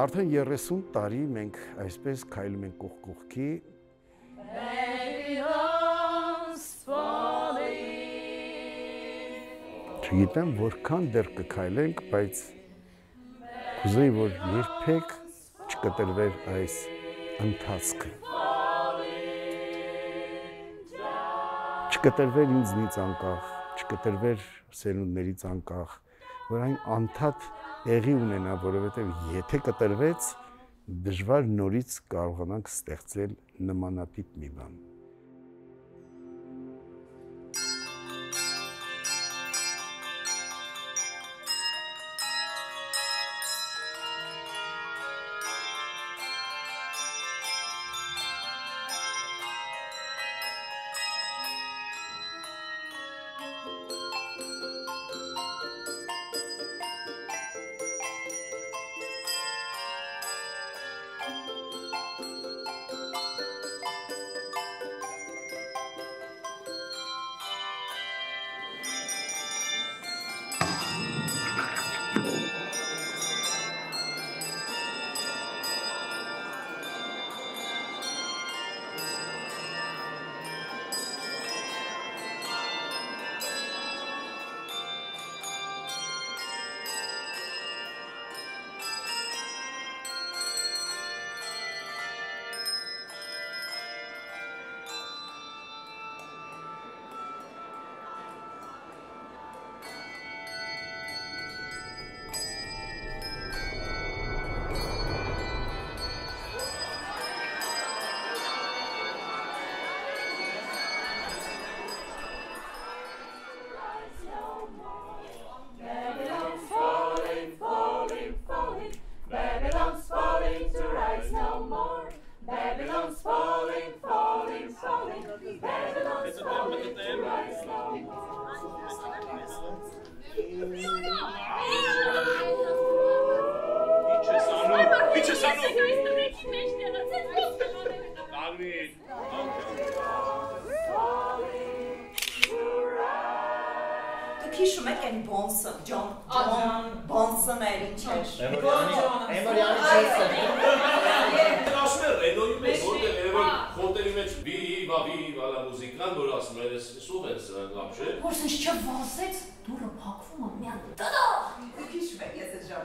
Արդեն 30 տարի մենք այսպես քայլում ենք կողք կողքի։ Չգիտեմ որքան դեռ կքայլենք, բայց կուզեի որ երբեք չկտրվեր այս ընթացքը։ Չկտրվեր ինձնից անկախ, չկտրվեր սերունդներից անկախ, որ այն անդադ եղի ունենա, որովհետև եթե կտրվեց, դժվար նորից կարողանանք ստեղծել նմանատիպ մի բան։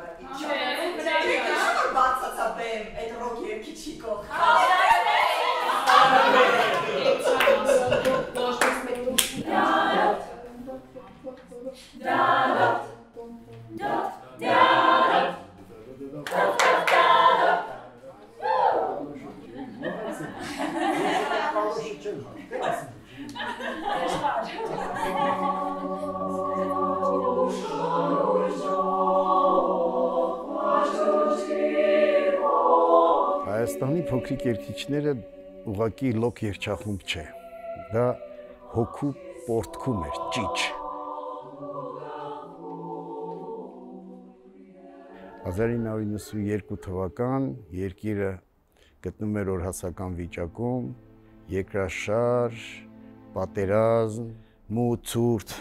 այդ ժամանակի։ Չէ, բացացա բեմ, այդ ռոք երկիչի կողք։ ուղակի լոկ երջախումբ չէ։ Դա հոգու պորտքում էր, ճիչ։ 1992 թվական երկիրը գտնում էր օրհասական վիճակում, երկրաշար, պատերազմ, մութուրտ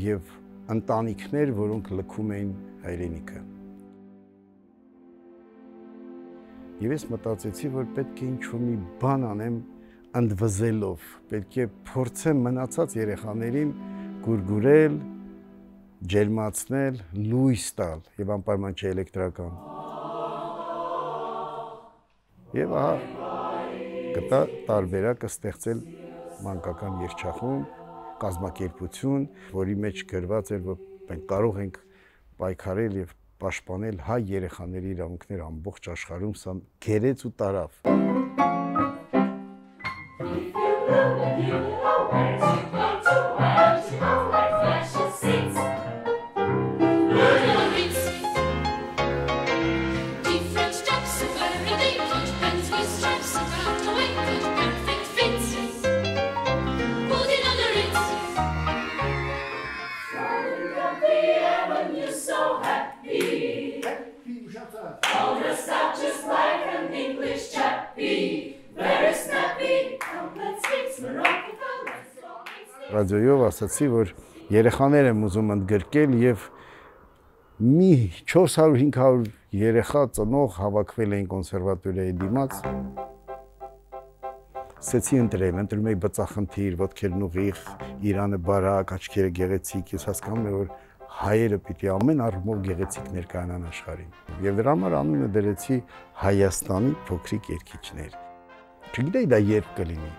եւ ընտանիքներ, որոնք լքում էին հայրենիքը։ Եվ ես մտածեցի, որ պետք է ինչ-որ մի բան անեմ ընդվզելով, պետք է փորձեմ մնացած երեխաներին գուրգուրել, ջերմացնել, լույս տալ եւ անպայման չէ էլեկտրական։ Եվ ահա գտա տարբերակը ստեղծել մանկական երգչախում, կազմակերպություն, որի մեջ գրված էր, որ մենք կարող ենք պայքարել եւ պաշտպանել հայ երեխաների իրավունքները ամբողջ աշխարհում, սա գերեց ու տարավ։ Ռադիոյով ասացի, որ երեխաներ եմ ուզում ընդգրկել եւ մի 400-500 երեխա ծնող հավաքվել էին կոնսերվատորիայի դիմաց սեցի ընտրել, ընտրում էի բծախնդիր, ոտքերն ուղիղ, Իրանը բարակ, աչքերը գեղեցիկ, ես հասկանում եմ, որ հայերը պիտի ամեն առումով գեղեցիկ ներկայանան աշխարհին։ Եվ դրա համար անունը դրեցի Հայաստանի փոքրիկ երկիչներ։ Չգիտեի դա երբ կլինի,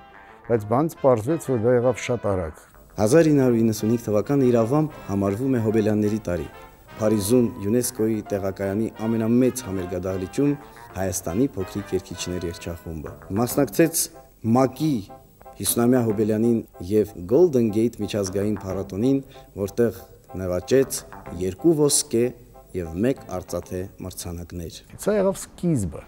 բայց բանց պարզվեց, որ դա եղավ շատ արագ։ 1995 թվականը իրավամբ համարվում է Հոբելյանների տարի։ Փարիզում ՅՈՒՆԵՍԿՕ-ի տեղակայանի ամենամեծ համերգադահլիճում Հայաստանի փոքրիկ երկիչներ երգչախումբը մասնակցեց ՄԱԿ-ի Հիսնամյա Հոբելյանին եւ Golden Gate միջազգային փառատոնին, որտեղ նվաճեց երկու ոսկե եւ մեկ արծաթե մրցանակներ։ Սա եղավ սկիզբը։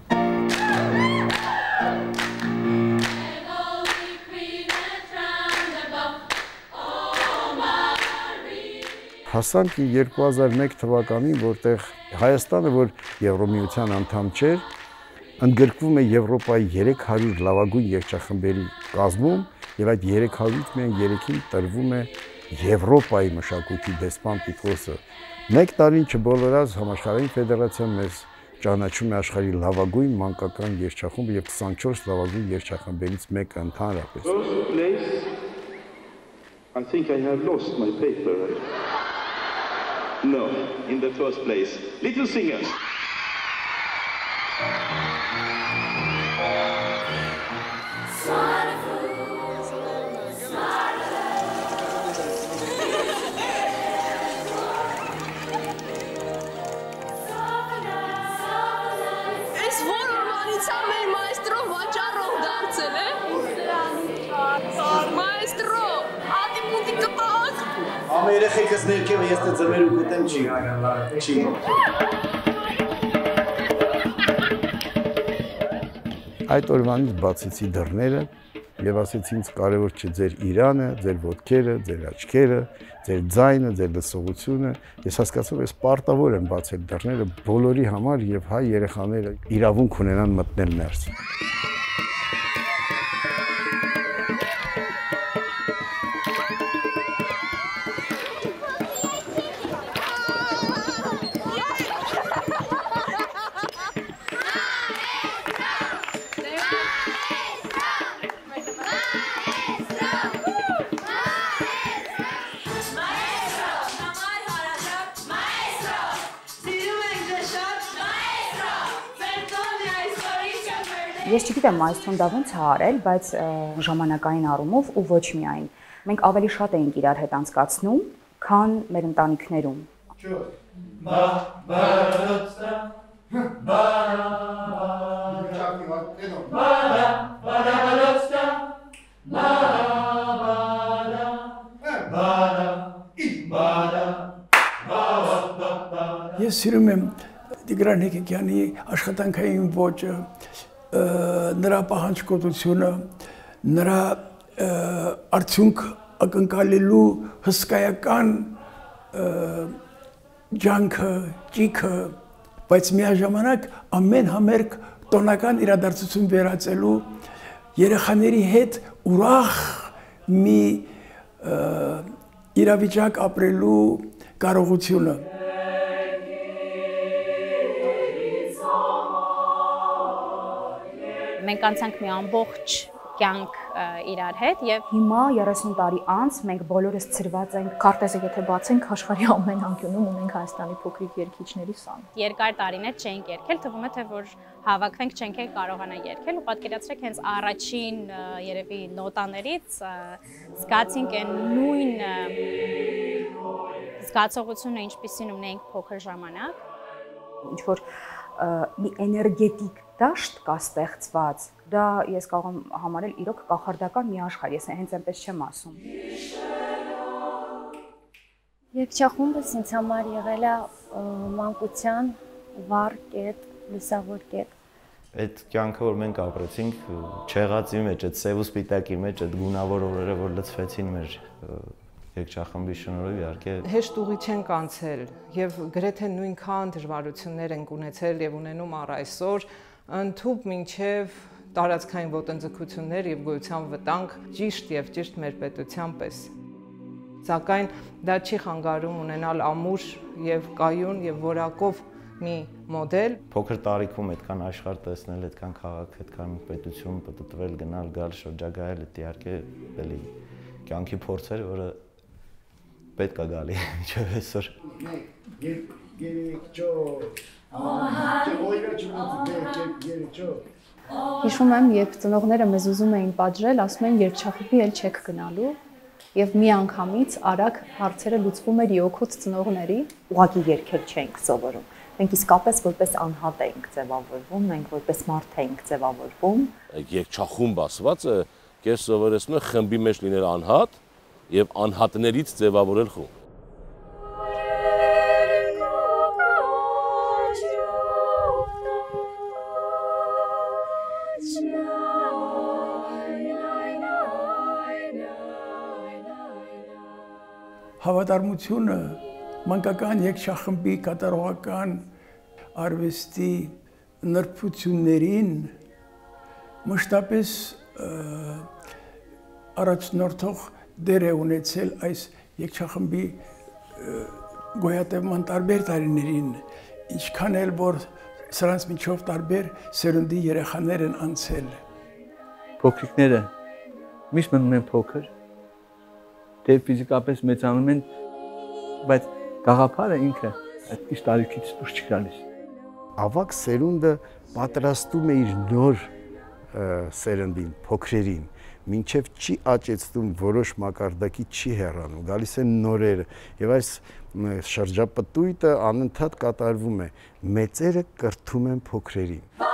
Հասանք 2001 թվականին, որտեղ Հայաստանը, որ Եվրոմիության անդամ չէր, ընդգրկվում է Եվրոպայի 300 լավագույն երգչախմբերի կազմում եւ այդ 300-ից միայն 3-ին տրվում է Եվրոպայի մշակույթի դեսպան տիտղոսը։ Մեկ տարին չբոլորած համաշխարհային ֆեդերացիան մեզ ճանաչում է աշխարհի լավագույն մանկական երգչախումբը եւ 24 լավագույն երգչախմբերից մեկը ընդհանրապես։ I think I have lost my paper. No, in the first place. Little Singers. Ամե երեխեքս ներքև ես դե ձմեր ու գտեմ չի։ Չի։ Այդ օրվանից բացեցի դռները եւ ասեցի ինձ կարևոր չէ ձեր Իրանը, ձեր ոտքերը, ձեր աչքերը, ձեր ձայնը, ձեր լսողությունը։ Ես հասկացա, որ ես պարտավոր եմ բացել դռները բոլորի համար եւ հայ երեխաները իրավունք ունենան մտնել ներս։ Ես չգիտեմ մայստրոն դա ոնց է արել, բայց ժամանակային առումով ու ոչ միայն։ Մենք ավելի շատ էինք իրար հետ անցկացնում, քան մեր ընտանիքներում։ Ես սիրում եմ Տիգրան Հեկեկյանի աշխատանքային ոճը, նրա պահանջկոտությունը, նրա արդյունք ակնկալելու հսկայական ջանքը, ճիքը, բայց միաժամանակ ամեն համերգ տոնական իրադարձություն վերածելու երեխաների հետ ուրախ մի իրավիճակ ապրելու կարողությունը մենք անցանք մի ամբողջ կյանք իրար հետ եւ Հիմա 30 տարի անց մենք բոլորս ծրված ենք քարտեզը եթե բացենք աշխարհի ամեն անկյունում ունենք Հայաստանի փոքրիկ երգիչների սան։ երկար տարիներ չենք երգել, թվում է թե որ հավաքվենք չենք էլ կարողանա երգել ու պատկերացրեք հենց առաջին երևի նոտաներից զգացինք այն նույն զգացողությունը, ինչպիսին ունեինք փոքր ժամանակ Ինչ որ մի էներգետիկ դաշտ կա ստեղծված, դա ես կարող եմ համարել իրոք կախարդական մի աշխարհ, ես հենց այնպես չեմ ասում։ Երգչախումբս ինձ համար եղել է մանկության վառ կետ, լուսավոր կետ։ Այդ կյանքը որ մենք ապրեցինք չեղածի մեջ, այդ սև ու սպիտակի մեջ, այդ գունավոր օրերը որ լցվեցին մեր երգչախմբի շնորհիվ իհարկե հեշտ ուղի չենք անցել եւ գրեթե նույնքան դժվարություններ ենք ունեցել եւ ունենում առ այսօր ընդհուպ մինչեւ տարածքային ոտնձգություններ եւ գոյության վտանգ ճիշտ եւ ճիշտ մեր պետության պես։ Սակայն դա չի խանգարում ունենալ ամուր եւ կայուն եւ որակով մի մոդել։ Փոքր տարիքում այդքան աշխարհ տեսնել, այդքան քաղաք, այդքան պետություն պատտվել, գնալ, գալ, շրջագայել, դա իհարկե էլի կյանքի փորձեր, որը պետք է գալի ինչեւ այսօր։ Գերեք ճո։ Ահա, ճոյրը չմոտ գերեք ճո։ Հիշում եմ, երբ ծնողները մեզ ուզում էին պատժել, ասում էին երջախուպի էլ չեք գնալու, եւ մի անգամից արագ հարցերը լուծվում էր իօքոց ծնողների, ուղակի երկել չենք սովորում։ Մենք իսկապես որպես անհատ ենք ձևավորվում, մենք որպես մարդ ենք ձևավորվում։ Երկչախումբ ասվածը կես սովորեցնում է խմբի մեջ լինել անհատ եւ անհատներից ձևավորել խումբ։ Հավատարմությունը մանկական եկշախմբի կատարողական արվեստի նրբություններին մշտապես առաջնորդող դեր է ունեցել այս եկչախմբի գոյատևման տարբեր տարիներին, ինչքան էլ որ սրանց միջով տարբեր սերունդի երեխաներ են անցել։ Փոքրիկները միշտ մնում են փոքր, դե ֆիզիկապես մեծանում են, բայց գաղափարը ինքը այդ քիչ տարիքից դուրս չի գալիս։ Ավակ սերունդը պատրաստում է իր նոր սերնդին, փոքրերին, մինչև չի աճեցնում որոշ մակարդակի չի հեռանում, գալիս են նորերը եւ այս շրջապտույտը անընդհատ կատարվում է։ Մեծերը կրթում են փոքրերին։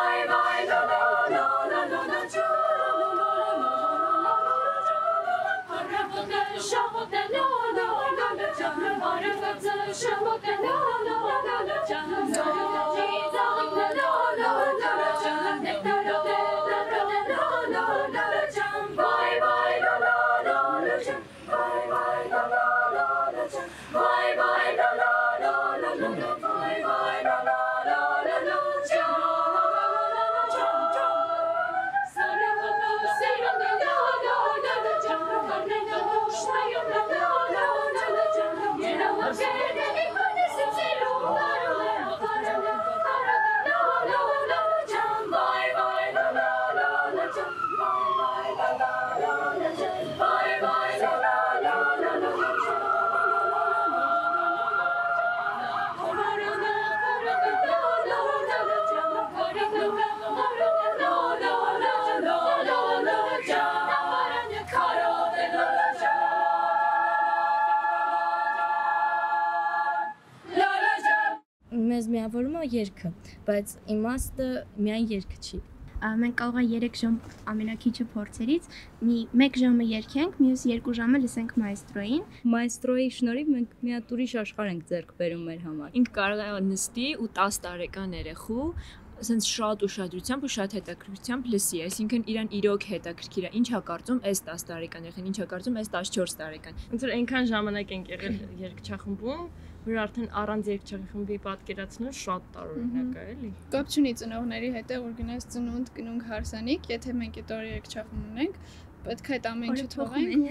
մեզ միավորում է երգը, բայց իմաստը միայն երգը չի մենք կարող է 3 ժամ ամենակիչը փորձերից մի 1 ժամը երգենք, մյուս 2 ժամը լսենք մայստրոին։ Մայստրոյի շնորհիվ մենք մի հատ ուրիշ աշխարհ ենք ձեռք բերում մեր համար։ Ինք կարող է նստի ու 10 տարեկան երեխու ասենց շատ ուշադրությամբ ու շատ հետաքրքրությամբ լսի, այսինքն իրան իրոք հետաքրքիր է, ինչա կարծում այս 10 տարեկան երեխան, ինչա կարծում այս 14 տարեկան։ Ոնց որ այնքան ժամանակ ենք եղել երգչախմբում, որ արդեն առանց երգչախմբի պատկերացնել շատ տարօրինակ է, էլի։ Կապ չունի ծնողների հետ, որ գնաս ծնունդ, կնունք հարսանիք, եթե մենք այդ օրը երգչախմբ ունենք, պետք է այդ ամեն ինչը թողենք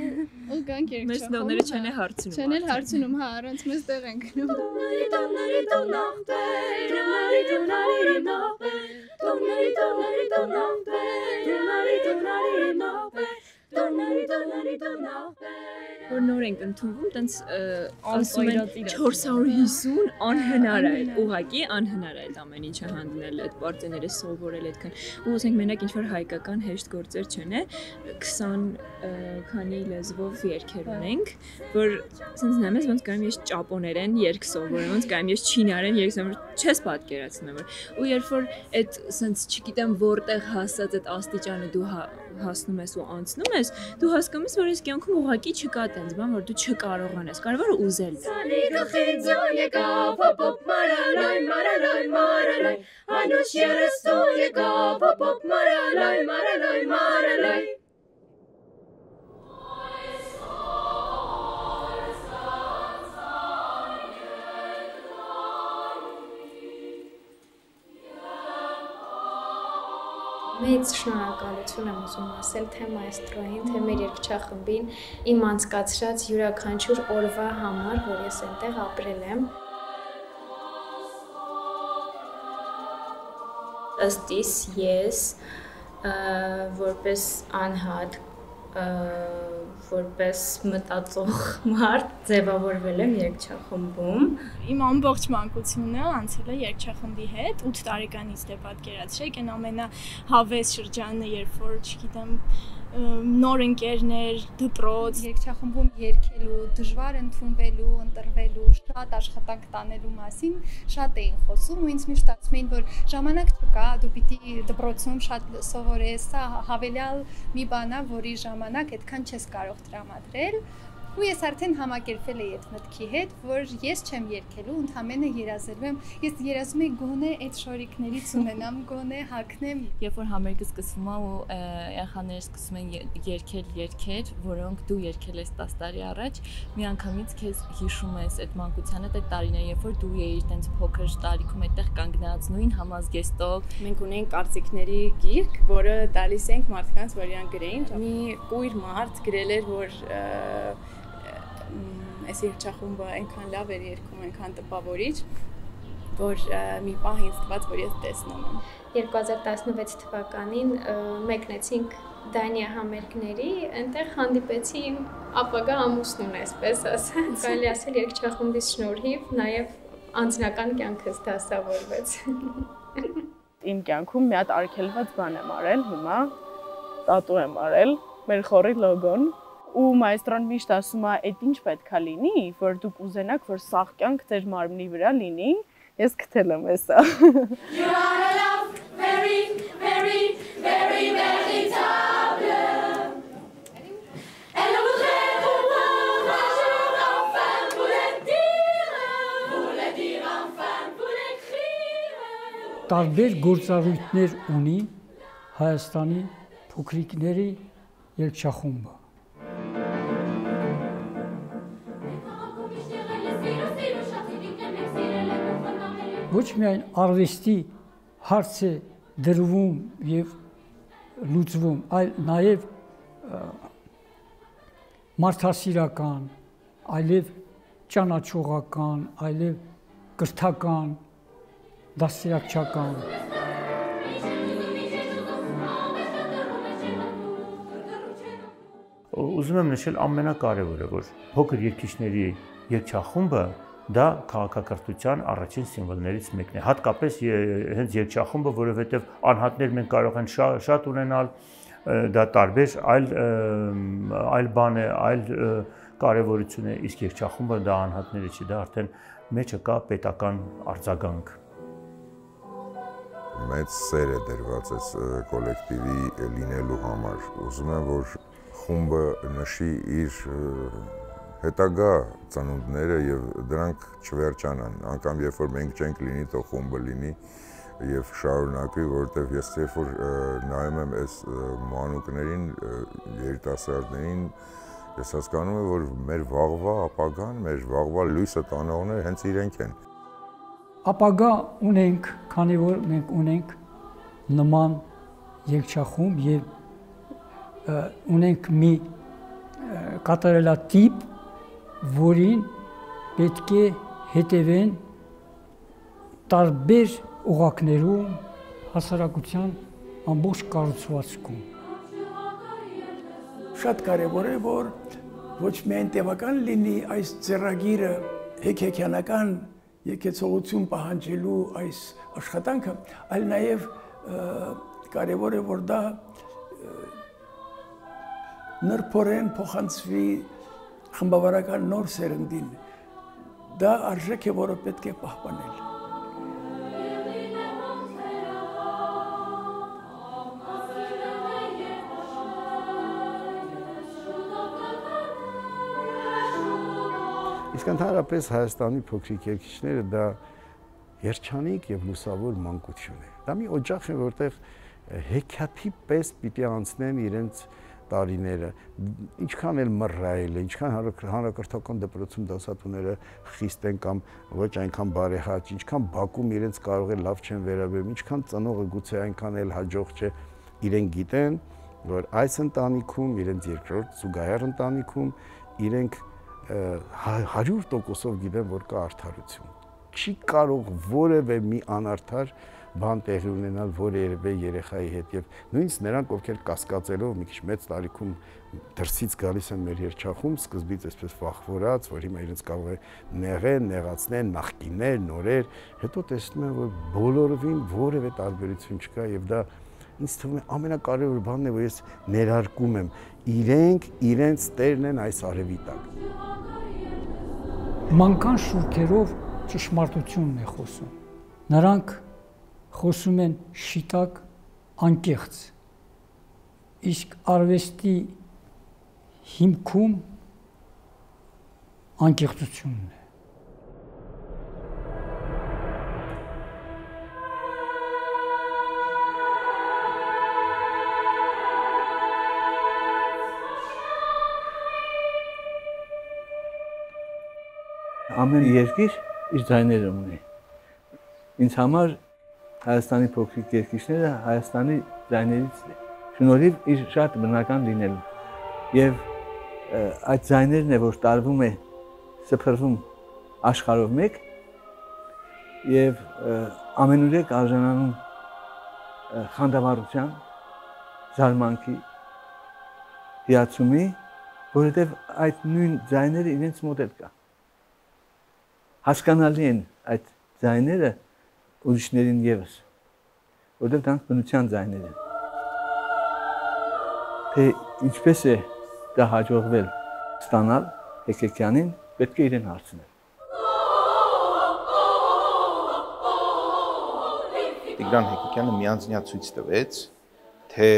ու գանք երգչախմբ։ Մեզ նոները չեն է հարցնում։ Չեն էլ հարցնում, հա, առանց մեզ տեղ են գնում։ Տոնարի տոնարի տոնախտեր, տոնարի տոնարի նախտեր, տոնարի տոնարի տոնախտեր, տոնարի տոնարի նախտեր, տոնարի տոնարի տոնախտեր որ նոր ենք ընդունվում, տենց ասում են 450 անհնար է, ուղակի անհնար է այդ ամեն ինչը հանդնել, այդ բարձեները սովորել այդքան։ Ու ասենք մենակ ինչ որ հայկական հեշտ գործեր չեն է, 20 քանի լեզվով երգեր ունենք, որ ասենց նայում ես ոնց կարամ ես ճապոներեն երգ սովորեմ, ոնց կարամ ես չինարեն երգ սովորեմ, չես պատկերացնում որ։ Ու երբ որ այդ ասենց չգիտեմ որտեղ հասած այդ աստիճանը դու հա, հասնում ես ու անցնում ես, դու հասկանում ես, որ այս կյանքում ուղակի չկա տենց բան, որ դու չկարողանես, կարևորը ուզել է։ Սանի գխիձո եկա, փոփոփ մարալայ, մարալայ, մարալայ, անուշ մարալայ, մեծ շնորհակալություն եմ ուզում ասել թե մայստրոին, թե մեր երգչախմբին իմ անցկացրած յուրաքանչյուր օրվա համար, որ ես այնտեղ ապրել եմ։ Ըստ իս ես որպես անհատ որպես մտածող մարդ ձևավորվել եմ երգչախմբում։ Իմ ամբողջ մանկությունը անցել է երգչախմբի հետ, 8 տարեկանից դե պատկերացրեք, այն ամենահավես շրջանն է, երբ որ, չգիտեմ, նոր ընկերներ, դպրոց, երգչախմբում երգելու, դժվար ընդունվելու, ընտրվելու, շատ աշխատանք տանելու մասին շատ էին խոսում ու ինձ միշտ ասում էին, որ ժամանակ չկա, դու պիտի դպրոցում շատ սովորես, սա հավելյալ մի բան է, որի ժամանակ այդքան չես կարող տրամադրել ու ես արդեն համակերպվել էի այդ մտքի հետ, որ ես չեմ երկելու, ընդհանրապես երազելու եմ։ Ես երազում եմ գոնե այդ շորիկներից ունենամ, գոնե հակնեմ։ Երբ որ համերգը սկսվում է ու երեխաները սկսում են երգել երգեր, որոնք դու երգել ես 10 տարի առաջ, մի անգամից քեզ հիշում ես այդ մանկությանը, այդ տարիները, երբ որ դու էիր տենց փոքր տարիքում այդտեղ կանգնած նույն համազգեստով։ Մենք ունենք կարծիքների գիրք, որը տալիս ենք մարդկանց, որ իրան գրեին։ Մի կույր մարդ գրել էր, որ այս երգչախումբը այնքան լավ էր երգում, այնքան տպավորիչ, որ մի պահ ինձ թվաց, որ ես տեսնում եմ։ 2016 թվականին մեկնեցինք Դանիա համերգների, այնտեղ հանդիպեցի իմ ապագա ամուսնուն, այսպես ասած։ Կարելի ասել երգչախումբից շնորհիվ նաև անձնական կյանքս դասավորվեց։ Իմ կյանքում մի հատ արգելված բան եմ արել հիմա, տատու եմ արել, մեր խորի լոգոն, ու մայստրոն միշտ ասում է, «Այդ ինչ պետքա լինի, որ դուք ուզենաք, որ սաղ կյանք ձեր մարմնի վրա լինի»։ Ես գտել եմ էսա։ You are a love very very very véritable. Elle voudrait pouvoir un jour enfin vous le dire, vous le dire enfin, vous l'écrire. Տարբեր գործառույթներ ունի Հայաստանի փոքրիկների երգչախումբը ոչ միայն արվեստի հարց է դրվում եւ լուծվում, այլ նաեւ մարդասիրական, այլև ճանաչողական, այլև կրթական, դաստիարակչական ուզում եմ նշել ամենակարևորը, որ փոքր երկիշների երկչախումբը դա քաղաքակրթության առաջին սիմվոլներից մեկն է։ Հատկապես հենց երգչախումբը, որովհետև անհատներ մենք կարող են շատ, շատ ունենալ, դա տարբեր այլ այլ բան է, այլ կարևորություն է, իսկ երգչախումբը դա անհատների չի, դա արդեն մեջը կա պետական արձագանք մեծ սեր է դրված այս կոլեկտիվի լինելու համար։ Ուզում եմ, որ խումբը նշի իր հետագա ծնունդները եւ դրանք չվերջանան անկամ երբ որ մենք չենք լինի թող խումբը լինի եւ շարունակվի որովհետեւ ես երբ որ նայում եմ այս մանուկներին երիտասարդներին ես հասկանում եմ որ մեր վաղվա ապագան մեր վաղվա լույսը տանողները հենց իրենք են ապագա ունենք քանի որ մենք ունենք նման երկչախումբ եւ ունենք մի կատարելատիպ որին պետք է հետևեն տարբեր օղակներում հասարակության ամբողջ կառուցվածքում շատ կարևոր է որ ոչ միայն տևական լինի այս ծերագիրը հեքեքյանական եկեցողություն պահանջելու այս աշխատանքը, այլ նաև կարևոր է որ դա նրբորեն փոխանցվի խմբավարական նոր սերնդին դա արժեք է, որը պետք է պահպանել։ Իսկ ընդհանրապես Հայաստանի փոքրիկ երկիչները դա երջանիկ եւ լուսավոր մանկություն է։ Դա մի օջախ է, որտեղ հեքիաթի պես պիտի անցնեն իրենց տարիները ինչքան էլ մռայլ է, ինչքան հանրակրթական դպրոցում դասատուները խիստ են կամ ոչ այնքան բարեհաճ, ինչքան բակում իրենց կարող է լավ չեն վերաբերում, ինչքան ծնողը գուցե այնքան էլ հաջող չէ, իրենք գիտեն, որ այս ընտանիքում, իրենց երկրորդ զուգահեռ ընտանիքում իրենք 100%-ով գիտեն, որ կա արդարություն։ Չի կարող որևէ մի անարդար բան տեղի ունենալ որևէ երեխայի հետ եւ նույնիսկ նրանք ովքեր կասկածելով մի քիչ մեծ տարիքում դրսից գալիս են մեր երչախում սկզբից այսպես վախվորած որ հիմա իրենց կարող է նեղեն, նեղացնեն, նախկիներ, նորեր, հետո տեսնում են որ բոլորովին որևէ տարբերություն չկա եւ դա ինձ թվում է ամենակարևոր բանն է որ ես ներարկում եմ. Իրենք իրենց տերն են այս արևի տակ մանկան շուրթերով ճշմարտությունն է խոսում նրանք խոսում են շիտակ անկեղծ իսկ արվեստի հիմքում անկեղծությունն է ամեն երկիր իր ձայները ունի։ Ինձ համար Հայաստանի փոքրիկ երկիշները Հայաստանի ձայներից շնորհիվ իր շատ բնական լինելու։ Եվ այդ ձայներն է, որ տարվում է սփռվում աշխարհով մեկ եւ ամենուրեք արժանանում խանդավառության, զարմանքի, հիացումի, որովհետեւ այդ նույն ձայները իրենց մոտ էլ կա։ Հասկանալի են այդ ձայները ուրիշներին եւս, որտեղ դրանք բնության ձայներ են։ Թե ինչպես է դա հաջողվել ստանալ Հեկեկյանին, պետք է իրեն հարցնել։ Տիգրան Հեկեկյանը միանձնյա ցույց տվեց, թե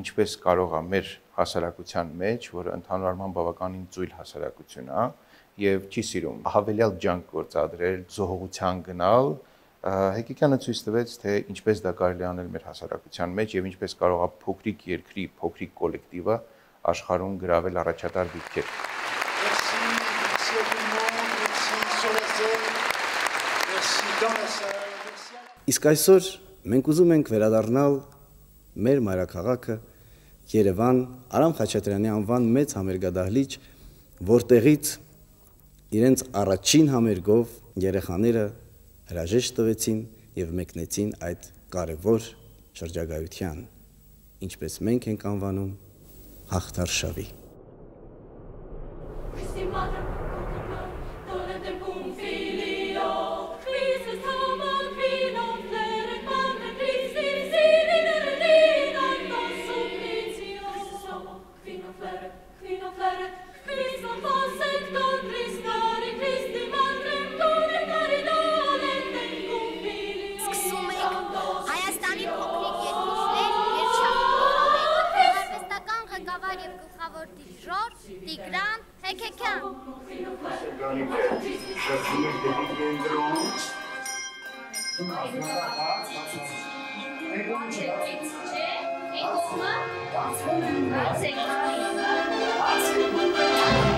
ինչպես կարող է մեր հասարակության մեջ, որը ընդհանուր առմամբ բավականին ծույլ հասարակություն է, եւ չի սիրում հավելյալ ջանք գործադրել, զոհողության գնալ, Հեկիկյանը ցույց տվեց, թե ինչպես դա կարելի անել մեր հասարակության մեջ եւ ինչպես կարող է փոքրիկ երկրի, փոքրիկ կոլեկտիվը աշխարհում գրավել առաջատար դիրքեր։ Իսկ այսօր մենք ուզում ենք վերադառնալ մեր մայրաքաղաքը Երևան Արամ Խաչատրյանի անվան մեծ համերգադահլիճ, որտեղից իրենց առաջին համերգով երեխաները հրաժեշտ տվեցին եւ մեկնեցին այդ կարևոր շրջագայության, ինչպես մենք ենք անվանում հաղթարշավի։ Itálica, Jardim de Pinheiro. Em coma, em coma,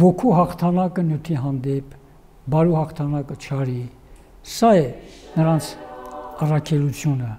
Ոգու հաղթանակը նյութի հանդեպ, բարու հաղթանակը չարի։ Սա է նրանց առաքելությունը։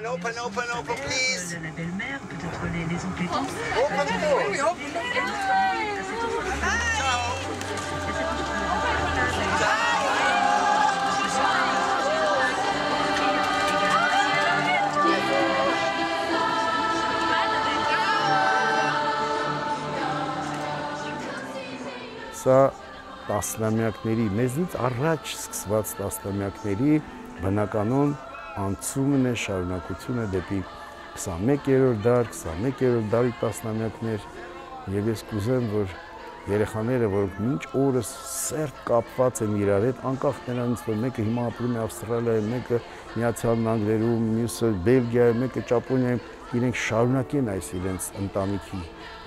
Open, open, open, open, please. La belle-mère, peut-être les, les oncles Open the door. Սա տասնամյակների, մեզնից առաջ սկսված տասնամյակների բնականon անցումն է, շարունակությունը դեպի 21-րդ դար, 21-րդ դարի տասնամյակներ եւ ես կուզեմ, որ երեխաները, որոնք մինչ օրս սերտ կապված են իրար հետ, անկախ նրանից, որ մեկը հիմա ապրում է Ավստրալիայում, մեկը Միացյալ Նահանգներում, մյուսը Բելգիայում, մեկը Ճապոնիայում, իրենք շարունակեն այս իրենց ընտանիքի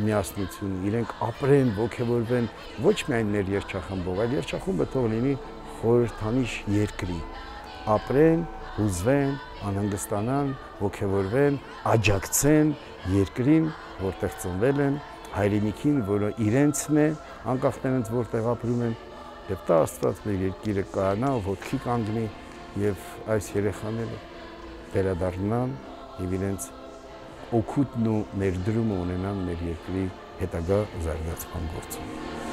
միասնությունը, իրենք ապրեն, ողջևորվեն ոչ միայն ներ երջախմբով, այլ երջախումբը թող լինի խորհրդանիշ երկրի։ Ապրեն, հուզվեն, անհանգստանան, ողջևորվեն, աջակցեն երկրին, որտեղ ծնվել են, հայրենիքին, որը իրենցն է, անկախ նրանից որտեղ ապրում են, եւ տա Աստված մեր երկիրը կայանա, ոտքի կանգնի եւ այս երեխաները վերադառնան եւ իրենց օգուտն ու ներդրումը ունենան մեր երկրի հետագա զարգացման գործում։